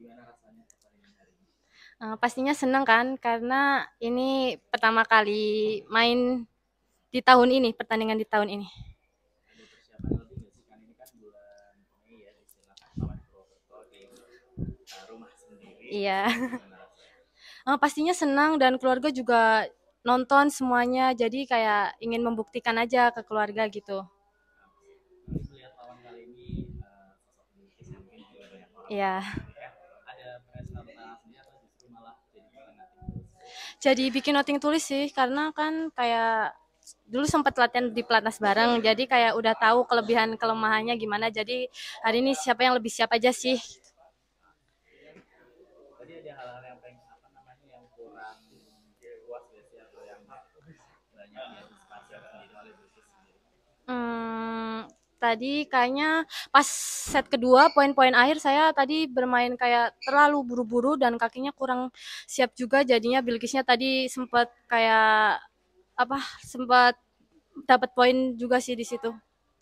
Gimana rasanya pertandingan hari ini? Eh, pastinya senang kan karena ini pertama kali main di tahun ini, pertandingan di tahun ini. Kan kan ya, uh, rumah sendiri. Iya. Eh, pastinya senang dan keluarga juga nonton semuanya. Jadi kayak ingin membuktikan aja ke keluarga gitu. Tapi melihat lawan kali ini uh, sosok Bilkis yang mungkin juga banyak orang Iya. tahu ya. Ada prestasi atau justru malah jadi bukan nanti Jadi bikin noting tulis sih karena kan kayak dulu sempat latihan di pelatnas bareng. Jadi kayak udah tahu kelebihan kelemahannya gimana. Jadi hari ini siapa yang lebih siap aja sih. Tadi ada hal-hal yang pengen apa namanya yang kurang puas ya sih atau yang banyak diantisipasi sendiri oleh Bilkis sendiri. Hmm, tadi kayaknya pas set kedua poin-poin akhir saya tadi bermain kayak terlalu buru-buru dan kakinya kurang siap juga jadinya Bilkisnya tadi sempat kayak apa sempat dapat poin juga sih di situ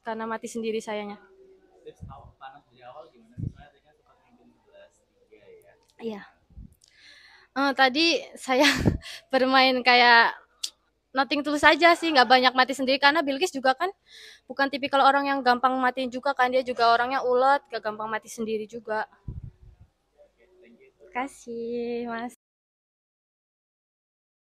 karena mati sendiri sayanya. Tips awal panas dari awal gimana sih? Soalnya tadi kan sempat mimpin 11-3 ya. Iya. Eh, tadi saya bermain kayak nothing tulus aja sih, nggak banyak mati sendiri karena Bilkis juga kan bukan tipikal orang yang gampang matiin juga kan dia juga orangnya ulet, gak gampang mati sendiri juga. Kasih, Mas.